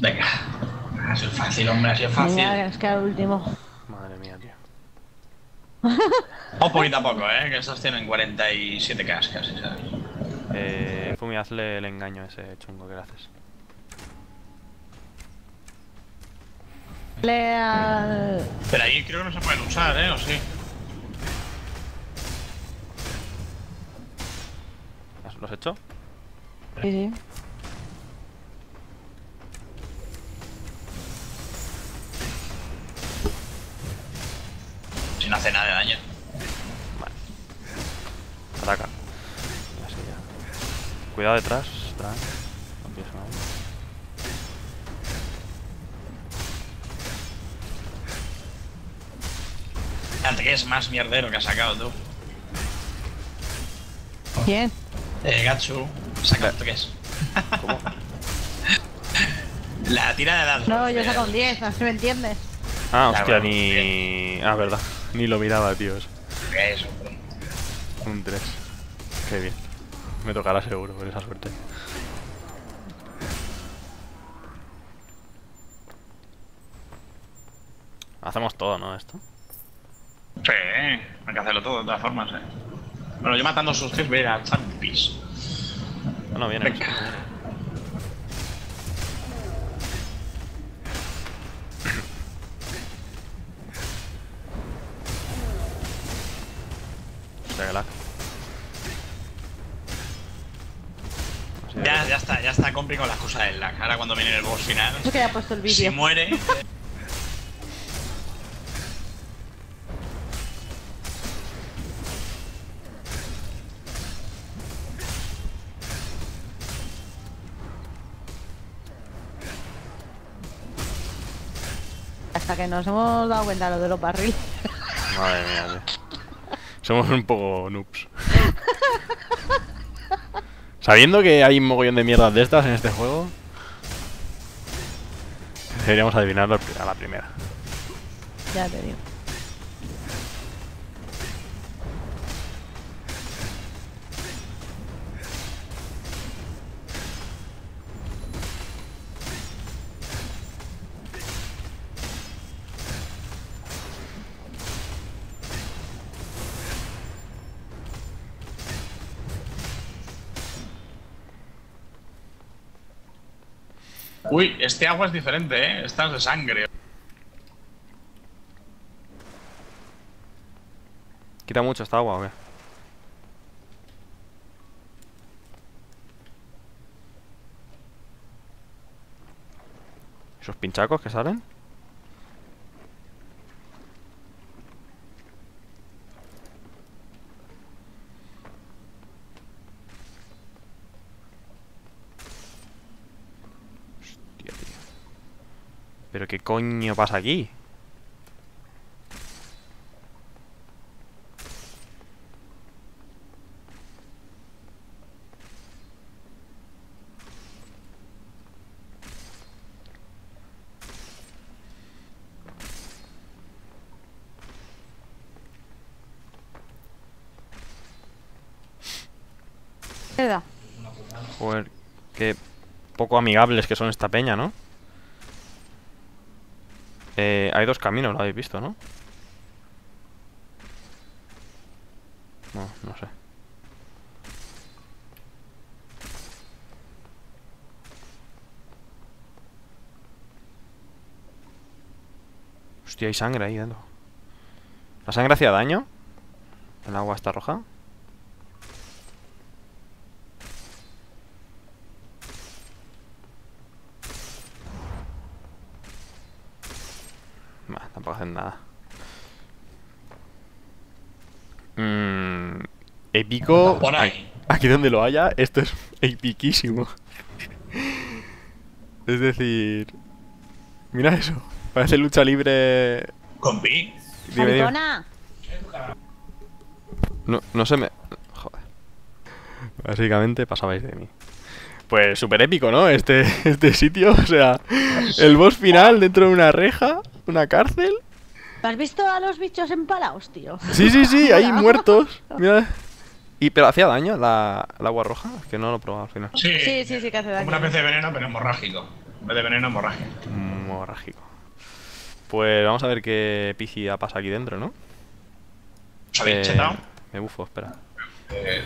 Venga. Ha sido fácil, hombre, ha sido fácil. Venga, es que al último. Madre mía, tío. O poquito a poco, eh, que estos tienen 47 cascas, ¿sabes? Eh, Fumi, hazle el engaño a ese chungo que le haces. Le al... Pero ahí creo que no se pueden usar, eh, o sí. ¿Lo has hecho? Sí, sí. Si no hace nada de daño. Ataca. Así ya. Cuidado detrás, detrás. No pienso nada. Fíjate que es más mierdero que has sacado tú. ¿Quién? Eh, Gatsu, saca esto que es. ¿Cómo? La tira de dados. No, yo he sacado un 10, no si me entiendes. Ah, hostia, ni. Ah, verdad. Ni lo miraba, tío. eso. Eso, hombre. Un 3. Qué bien. Me tocará seguro con esa suerte. Hacemos todo, ¿no? Esto. Sí, hay que hacerlo todo de todas formas, eh. Bueno, yo matando a sus tres voy a ir a Champis. Bueno, viene. Venga. Está, ya está compli con la excusa del lag. Ahora cuando viene el boss final, Eso que puesto el si vídeo. muere... Hasta que nos hemos dado cuenta de lo de los barriles. Madre mía, tío. Somos un poco noobs. Sabiendo que hay un mogollón de mierdas de estas en este juego, deberíamos adivinarlo a la primera. Ya te digo. Uy, este agua es diferente, eh. Esta es de sangre. ¿Quita mucho esta agua o qué? ¿Esos pinchacos que salen? Hostia, tío. ¿Pero qué coño pasa aquí? Joder, qué poco amigables que son esta peña, ¿no? Eh, hay dos caminos, lo habéis visto, ¿no? No, no sé. Hostia, hay sangre ahí dentro. ¿La sangre hacía daño? ¿El agua está roja? Tampoco hacen nada. Mm, épico. Por ahí. Aquí- donde lo haya, esto es epiquísimo. Es decir. Mira eso. Parece lucha libre. Dime. ¡Maricona! No, no se me. Joder. Básicamente pasabais de mí. Pues súper épico, ¿no? Este, este sitio. O sea, el boss final dentro de una reja, una cárcel. ¿Has visto a los bichos empalados, tío? Sí, sí, sí, hay muertos. Mira. Y pero hacía daño la, el agua roja, Es que no lo he probado al final. Sí, Sí, sí, sí que hace Como daño. una especie de veneno, pero hemorrágico. vez de veneno hemorragia. Hemorrágico. Pues vamos a ver qué pigia pasa aquí dentro, ¿no? ¿Os habéis Eh, chetado? Me bufo, espera. Eh,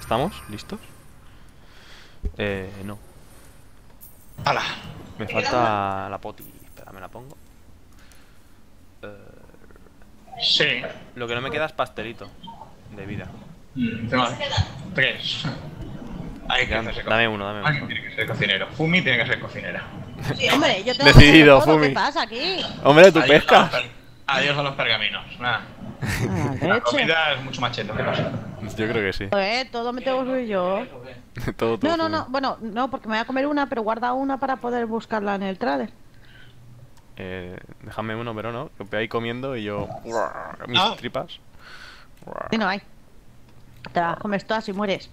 ¿Estamos? ¿Listos? Eh, no. ¡Hala! Me falta la poti. Espera, me la pongo. Eh, Sí. lo que no me queda es pastelito de vida. Mm, Tengo tres. Hay que hacerse Dame uno, dame Alguien uno. tiene que ser cocinero. Fumi tiene que ser cocinera. Hombre, yo tengo Decidido, que. Fumi. ¿Qué pasa aquí? Hombre, tú pescas. Adiós a los pergaminos. Nada. Ah, La comida es mucho más cheto. ¿Qué pasa? Yo creo que sí. Eh, todo me tengo que subir yo. todo, todo No, no, no. Bueno, no, porque me voy a comer una, pero guarda una para poder buscarla en el trader. Eh, déjame uno, pero no. Que voy ahí comiendo y yo. Mis Ah. tripas. Y no hay. Te las comes todas y mueres.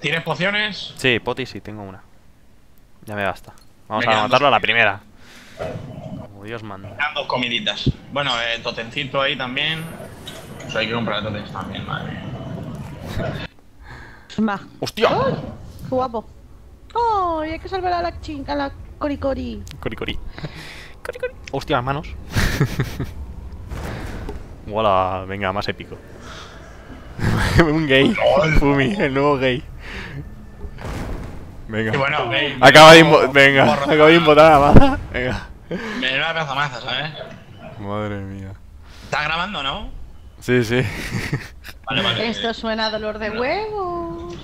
¿Tienes pociones? Sí, poti sí, tengo una. Ya me basta. Vamos Me a matarlo a la primera. Como Dios manda. Dos comiditas. Bueno, eh, totencito ahí también. O sea, hay que comprar totens también, madre mía. ¡Hostia! ¡Qué guapo! ¡Ay! hay que salvar a la chinga, a la coricori. Cori, cori. Cori, cori. Hostia, manos. Hola, venga, más épico. Un gay. Fumi, el nuevo gay. Venga. Y bueno, veis. Acaba de invo- borro- Venga, acaba de invotar a Maza. Venga. Me da pedazo maza, ¿sabes? Madre mía. ¿Estás grabando, no? Sí, sí. Vale, vale. Esto suena a dolor de huevos.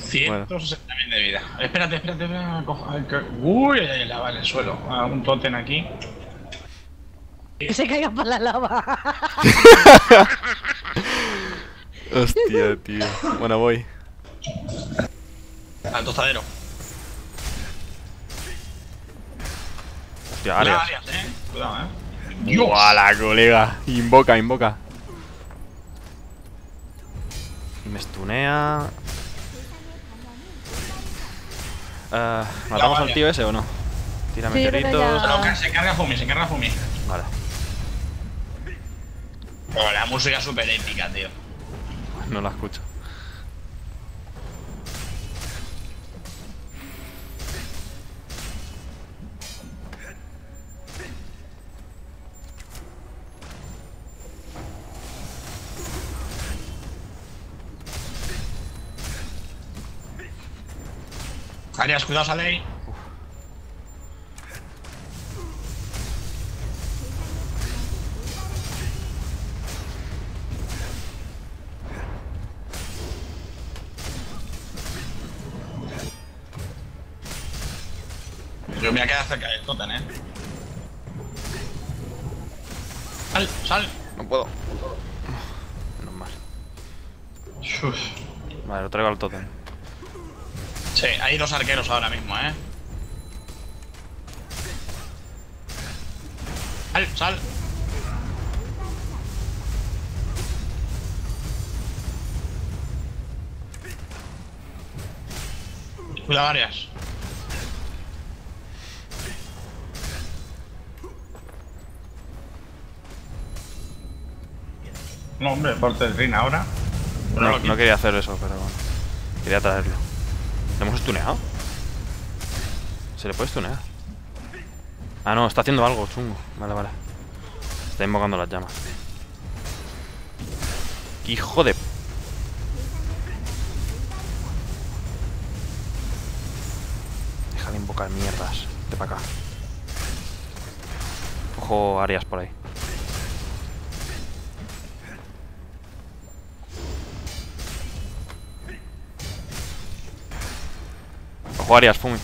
160 mil de vida. Espérate, espérate, espérate. Uy, lava en el suelo. Ah, un totem aquí. Que se caiga para la lava. Hostia, tío. Bueno, voy. Al tostadero. Hostia, Cuidado, Arias. Arias, eh. Cuidado, eh. ¡Hola, colega! Invoca, invoca. Me stunea. Eh, ¿Matamos al tío ese o no? Tira Sí, meteoritos. ya- Se, carga Fumi, se carga Fumi. Vale. Oh, la música es súper épica, tío. No la escucho. Arias, cuidado, sale ahí. Yo me voy a quedar cerca del totem, eh. Sal, sal. No puedo. Menos mal. Uf. Vale, lo traigo al totem. Sí, hay dos arqueros ahora mismo, eh. Sal, sal. Cuidado, Arias. No, hombre, porte el ring ahora. No, no quería hacer eso, pero bueno. Quería traerlo. ¿Le hemos stuneado? ¿Se le puede stunear? Ah, no, está haciendo algo chungo. Vale, vale. Está invocando las llamas. ¡Qué ¡Hijo de... Deja de invocar mierdas. Vete para acá. Ojo Arias por ahí. Ojo Arias. Joder,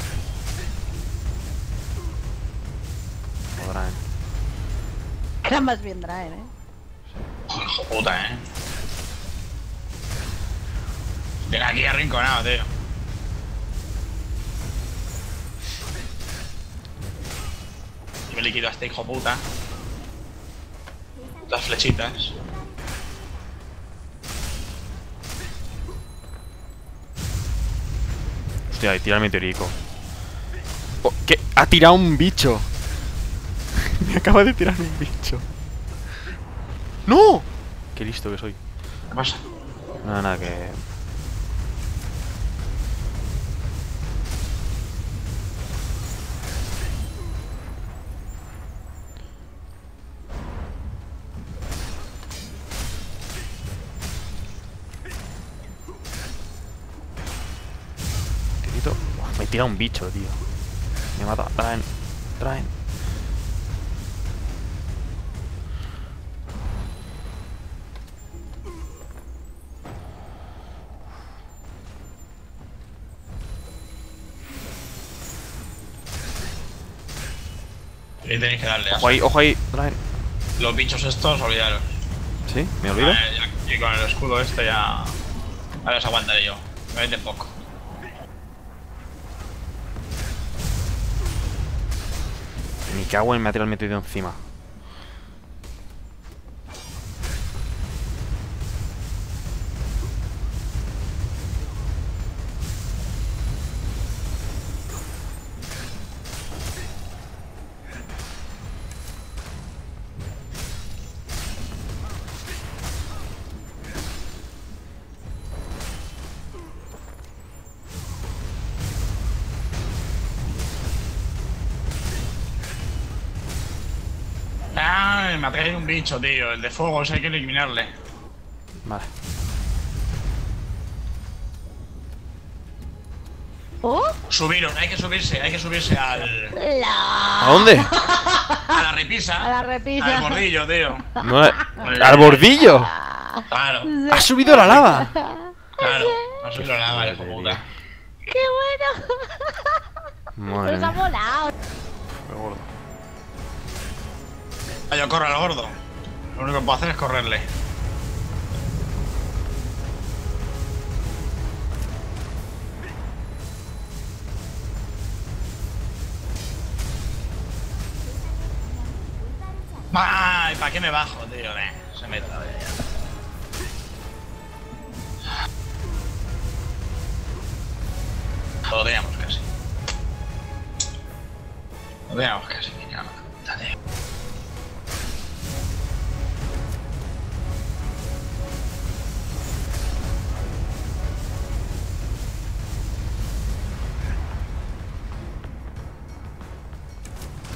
Era más bien Draen, eh. Hijo puta, eh. Venga aquí arrinconado, tío. Y me liquido a este hijo puta. Las flechitas. Hostia, y tira el meteorico. Oh, ¿Qué? Ha tirado un bicho. Me acaba de tirar un bicho. ¡No! Qué listo que soy. ¿Qué pasa? Nada, nada, que... Uf, me tira un bicho, tío. Me mata. Traen. Traen. Y tenéis que darle a Ojo ahí, ojo ahí. Traen. los bichos estos, olvidaros. ¿Sí? ¿Me olvido? Eh, y con el escudo este ya. Ahora os aguantaré yo. Me vete poco. Me cago en el metido encima. Me ha traído un bicho, tío. El de fuego, ese hay que eliminarle. Vale. ¡Oh! Subiros, hay que subirse, hay que subirse al. La... ¿A dónde? a la repisa. A la repisa. Al bordillo, tío. No, ¡Al bordillo! Claro, ¡Ha subido la lava! claro. No soy lo nada, hijo puta. ¡Qué bueno! Madre Nos ha volado. Ah, yo corro al gordo. Lo único que puedo hacer es correrle. Ay, ¿para qué me bajo, tío? Eh, se me trabe ya. Lo teníamos casi. Lo teníamos casi,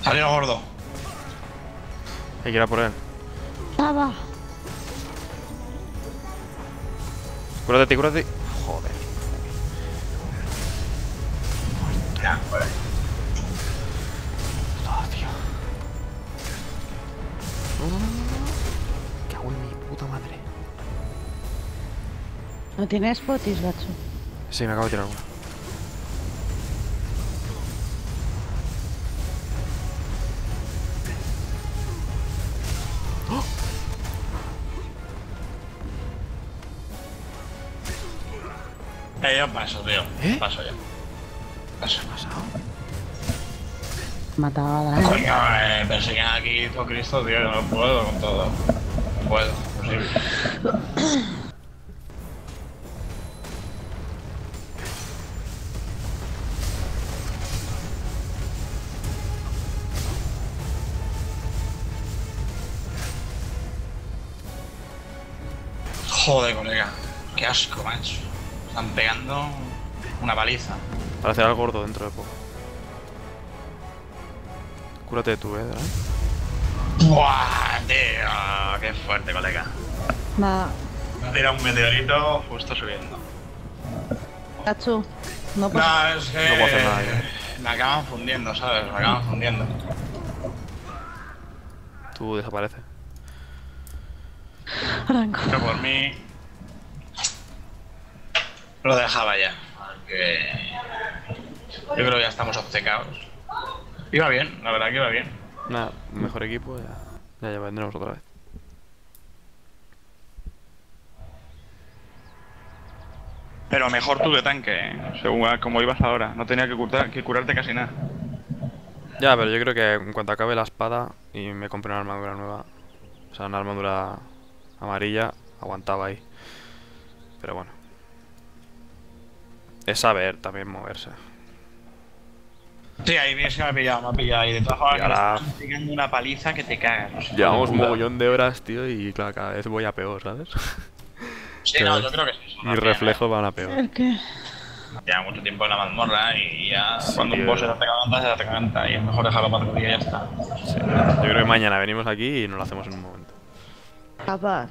Salió gordo. Hay que ir a por él. Estaba. Cúrate, cúrate. Joder. Ya, pues. Ah, tío. No, no, no, no, no. Cago en mi puta madre. ¿No tienes potis, gacho? Sí, me acabo de tirar una. Yo paso, tío. ¿Eh? Paso yo. Paso. Mataba a la Coño, eh, persiguen aquí todo Cristo, tío. Yo no puedo con todo. No puedo, imposible. Joder, colega. Qué asco, macho. Están pegando una paliza. Para hacer al gordo dentro de poco. Cúrate tú, eh, Dran. ¡Buah, tío! ¡Qué fuerte, colega! Va, Me ha tirado un meteorito justo subiendo. gacho. No pasa. No, es que. No puedo hacer nada ya. Me acaban fundiendo, ¿sabes? Me acaban fundiendo. Tú desaparece. Arranco. Pero por mí. Lo dejaba ya. Porque. Yo creo que ya estamos obcecados. Iba bien, la verdad que iba bien. Nada, mejor equipo, ya, ya, ya vendremos otra vez. Pero mejor tú de tanque, ¿eh? según como ibas ahora. No tenía que, curtar- que curarte casi nada. Ya, pero yo creo que en cuanto acabe la espada y me compre una armadura nueva, o sea, una armadura amarilla, aguantaba ahí. Pero bueno. Es saber también moverse. Sí, ahí bien se me ha pillado, me ha pillado. Y de todas formas, Y ahora- me están pegando una paliza que te cagas. no sé, Llevamos puta. mogollón de horas, tío, y claro, cada vez voy a peor, ¿sabes? Sí, no, yo creo que sí. Mis reflejos van a peor. El que. Ya mucho tiempo en la mazmorra y ya Sí, cuando un boss se te canta, se te canta y es mejor dejarlo para otro día y ya está. Sí. Yo creo que mañana venimos aquí y nos lo hacemos en un momento. Capaz.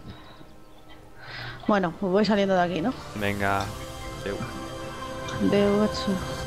Bueno, pues voy saliendo de aquí, ¿no? Venga. 没有我出。